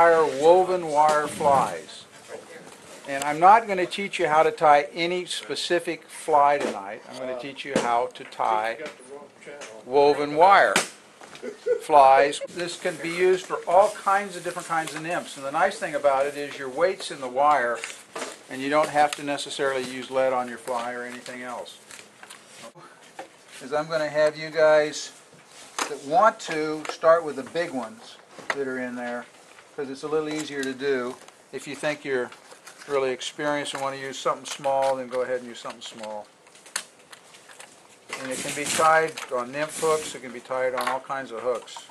teaching us to do was tire woven wire flies. And I'm not going to teach you how to tie any specific fly tonight. I'm going to teach you how to tie woven wire flies. This can be used for all kinds of different kinds of nymphs. And the nice thing about it is your weight's in the wire and you don't have to necessarily use lead on your fly or anything else. Is I'm going to have you guys that want to start with the big ones that are in there because it's a little easier to do. If you think you're really experienced and want to use something small, then go ahead and use something small. And it can be tied on nymph hooks, it can be tied on all kinds of hooks.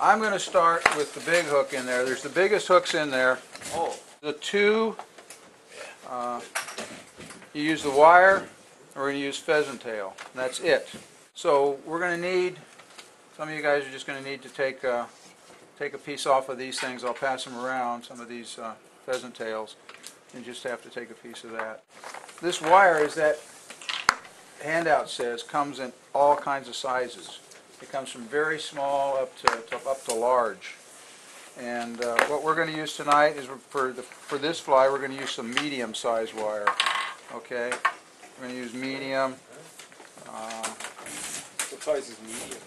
I'm going to start with the big hook in there. There's the biggest hooks in there. Oh, The two, uh, you use the wire, or we're going to use pheasant tail. That's it. So we're going to need, some of you guys are just going to need to take, uh, take a piece off of these things. I'll pass them around, some of these uh, pheasant tails, and just have to take a piece of that. This wire, as that handout says, comes in all kinds of sizes. It comes from very small up to, to- up to large. And uh, what we're going to use tonight is for, the- for this fly, we're going to use some medium size wire, okay? We're going to use medium. uh, what size is medium?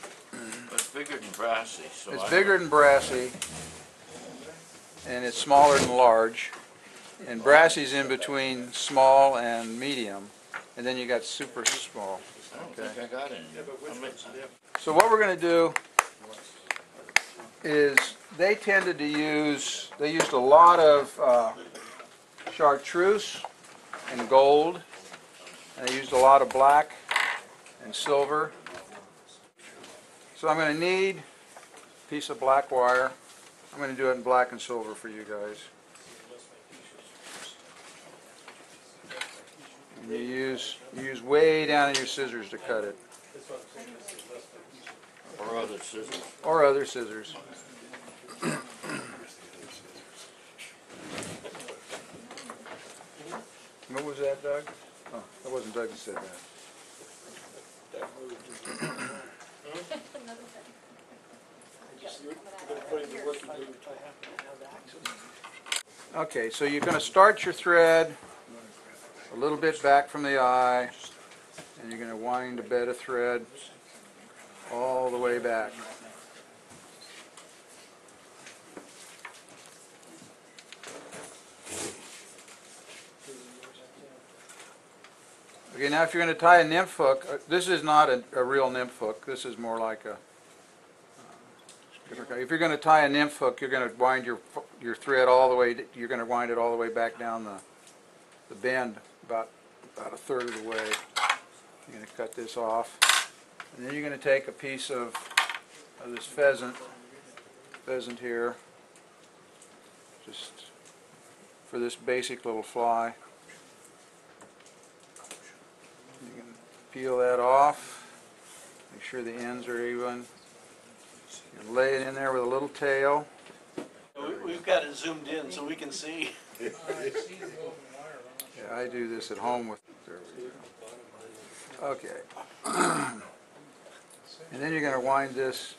It's bigger than brassie, so. It's I- bigger than brassie, and it's smaller than large. And brassie's in between small and medium, and then you got super small. I don't think I got any. I mean, So what we're going to do is, they tended to use, they used a lot of uh, chartreuse and gold, and they used a lot of black and silver. So I'm going to need a piece of black wire. I'm going to do it in black and silver for you guys. And you use, you use way down in your scissors to cut it, Or other scissors. or other scissors. What was that, Doug? Oh, that wasn't Doug that said that. Okay, so you're going to start your thread a little bit back from the eye, and you're going to wind a bed of thread all the way back. Okay, now if you're going to tie a nymph hook, uh, this is not a, a real nymph hook. This is more like a. uh. If you're going to tie a nymph hook, you're going to wind your your thread all the way. You're going to wind it all the way back down the the bend about about a third of the way. You're going to cut this off, and then you're going to take a piece of, of this pheasant pheasant here, just for this basic little fly. You can peel that off, make sure the ends are even. You can lay it in there with a little tail. We- We've got it zoomed in so we can see. Yeah, I do this at home with, there we go. Okay. And then you're gonna wind this,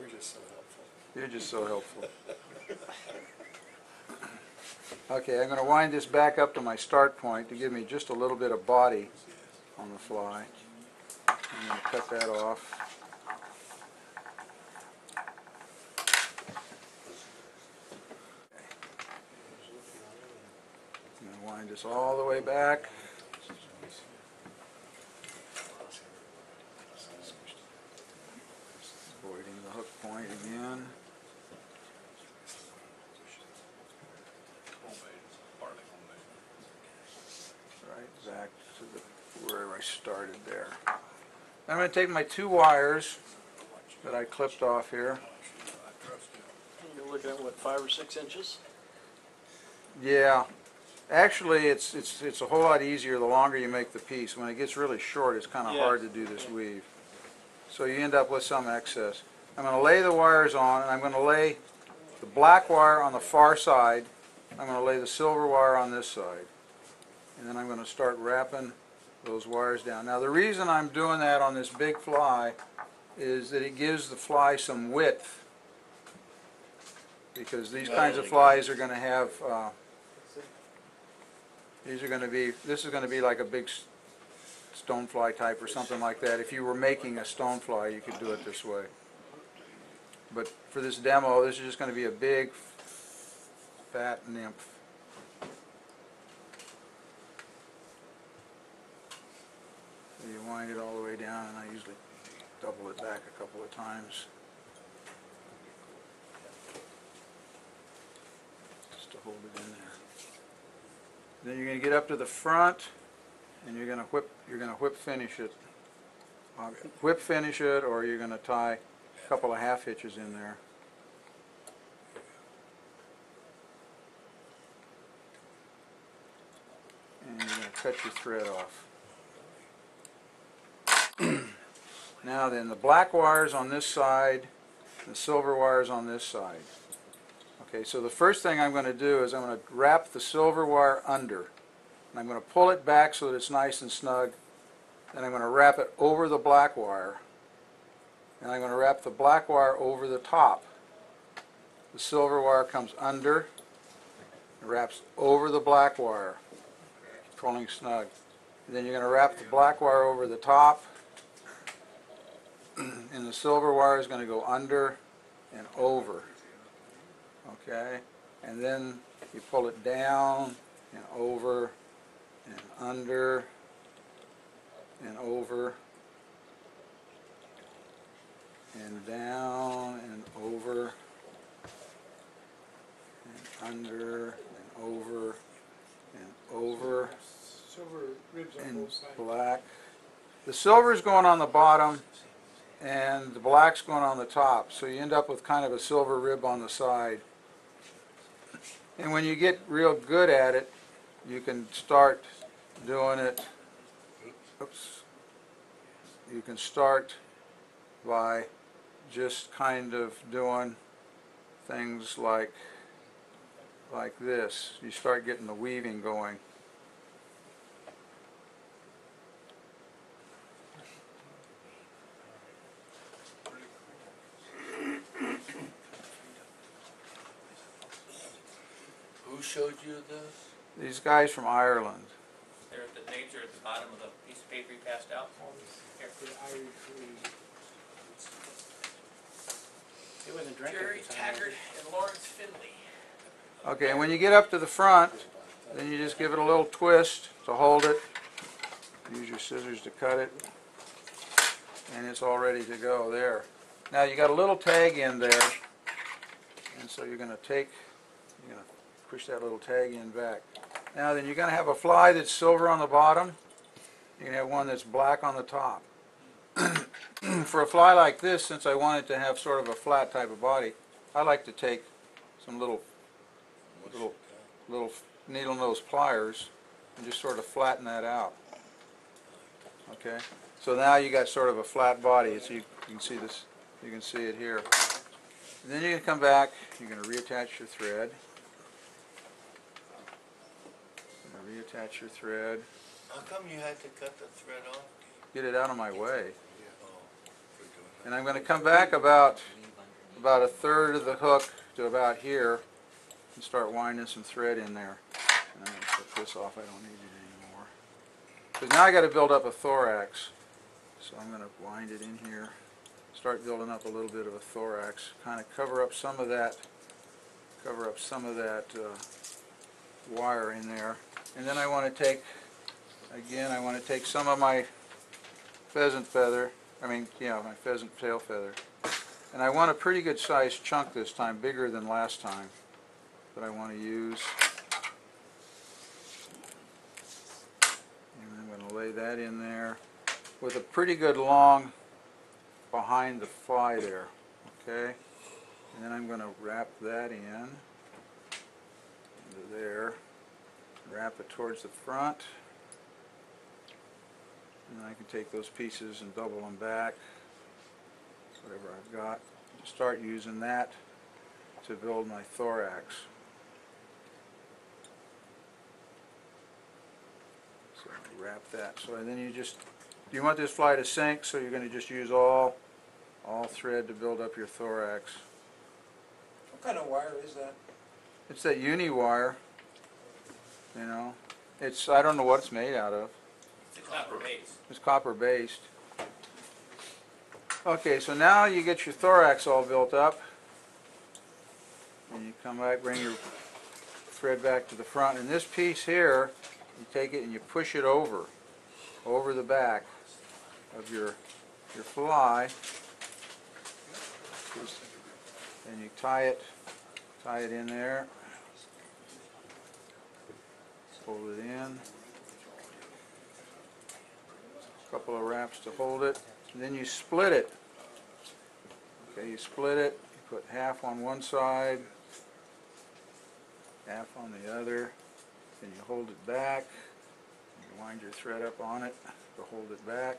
We're just so helpful. you're just so helpful. Okay, I'm gonna wind this back up to my start point to give me just a little bit of body on the fly. I'm gonna cut that off. I'm gonna wind this all the way back. Avoiding the hook point again. Right back to the, where I started there. I'm gonna take my two wires that I clipped off here. You're looking at what, five or six inches? Yeah, actually, it's, it's, it's a whole lot easier the longer you make the piece. When it gets really short, it's kind of Yeah. hard to do this weave. So you end up with some excess. I'm gonna lay the wires on, and I'm gonna lay the black wire on the far side. I'm gonna lay the silver wire on this side. And then I'm gonna start wrapping those wires down. Now, the reason I'm doing that on this big fly is that it gives the fly some width. Because these Well, kinds of they- flies are gonna have, uh, these are gonna be, this is gonna be like a big stonefly type or something like that. If you were making a stonefly, you could do it this way. But for this demo, this is just gonna be a big, fat nymph. It all the way down, and I usually double it back a couple of times. Just to hold it in there. Then you're gonna get up to the front, and you're gonna whip, you're gonna whip finish it. Uh, Whip finish it, or you're gonna tie a couple of half hitches in there. And you're gonna cut your thread off. Now then, the black wire's on this side, the silver wire's on this side. Okay, so the first thing I'm gonna do is I'm gonna wrap the silver wire under. And I'm gonna pull it back so that it's nice and snug. Then I'm gonna wrap it over the black wire. And I'm gonna wrap the black wire over the top. The silver wire comes under, wraps over the black wire, pulling snug. And then you're gonna wrap the black wire over the top, and the silver wire is gonna go under and over. Okay? And then you pull it down and over and under and over and down and over and under and over and over Silver ribs on and both sides. black. The silver's going on the bottom and the black's going on the top, so you end up with kind of a silver rib on the side. And when you get real good at it, you can start doing it, oops, you can start by just kind of doing things like, like this. You start getting the weaving going. Who showed you this? These guys from Ireland. There, the dates are at the bottom of the piece of paper you passed out. Here. The Irish. It wasn't drinking. Jerry Taggart and Lawrence Finley. Okay, and when you get up to the front, then you just give it a little twist to hold it. Use your scissors to cut it. And it's all ready to go there. Now you got a little tag in there. And so you're gonna take, you're gonna push that little tag in back. Now then you're gonna have a fly that's silver on the bottom. You're gonna have one that's black on the top. For a fly like this, since I want it to have sort of a flat type of body, I like to take some little little, little needle nose pliers and just sort of flatten that out. Okay? So now you got sort of a flat body, It's you, you can see this, you can see it here. And then you're gonna come back, you're gonna reattach your thread. You're gonna reattach your thread, How come you had to cut the thread off? get it out of my way. Oh, for doing that. And I'm gonna come back about, about a third of the hook to about here and start winding some thread in there. And I'm gonna put this off, I don't need it anymore. Because now I gotta build up a thorax. So I'm gonna wind it in here, start building up a little bit of a thorax, kinda cover up some of that, cover up some of that, uh, wire in there. And then I wanna take, again, I wanna take some of my pheasant feather, I mean, yeah, my pheasant tail feather. And I want a pretty good sized chunk this time, bigger than last time, that I want to use. And I'm going to lay that in there with a pretty good long behind the fly there, okay? And then I'm going to wrap that in there, wrap it towards the front. And I can take those pieces and double them back, whatever I've got. Start using that to build my thorax. So I wrap that, so then you just, you want this fly to sink, so you're gonna just use all all thread to build up your thorax. What kind of wire is that? It's that uni wire, you know. It's, I don't know what it's made out of. It's copper base. It's copper based. Okay, so now you get your thorax all built up. And you come back, bring your thread back to the front. And this piece here, you take it and you push it over, over the back of your, your fly. And you tie it, tie it in there. Hold it in. A couple of wraps to hold it. And then you split it. Okay, you split it, you put half on one side, half on the other, then you hold it back, you wind your thread up on it to hold it back.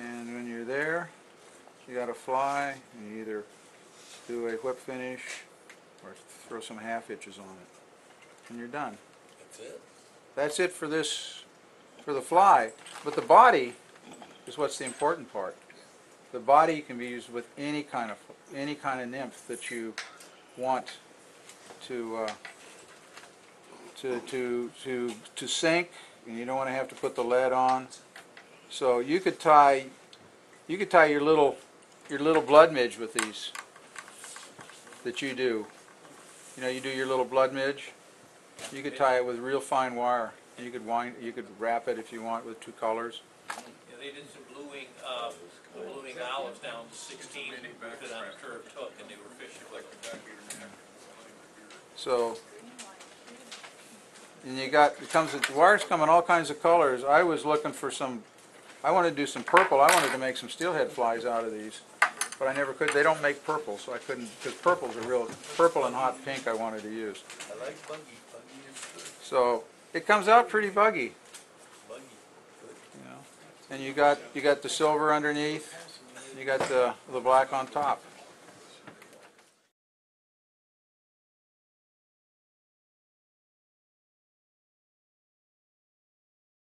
And when you're there, you got a fly, you either do a whip finish or throw some half hitches on it, and you're done. That's it? That's it for this, for the fly. But the body is what's the important part. The body can be used with any kind of, any kind of nymph that you want to, uh, to, to, to, to sink, and you don't want to have to put the lead on. So you could tie, you could tie your little, your little blood midge with these that you do. You know, you do your little blood midge. You could tie it with real fine wire. and You could wind, you could wrap it if you want with two colors. Yeah, they did some blue wing, uh, blue olives down to sixteen, put it on a curved hook, and they were fishing with them. So, and you got, it comes, the wires come in all kinds of colors. I was looking for some, I wanted to do some purple. I wanted to make some steelhead flies out of these. But I never could. They don't make purple, so I couldn't, because purple's a real, purple and hot pink I wanted to use. I like buggy, buggy is good, So, it comes out pretty buggy, buggy, good. you know. And you got, you got the silver underneath, you got the, the black on top.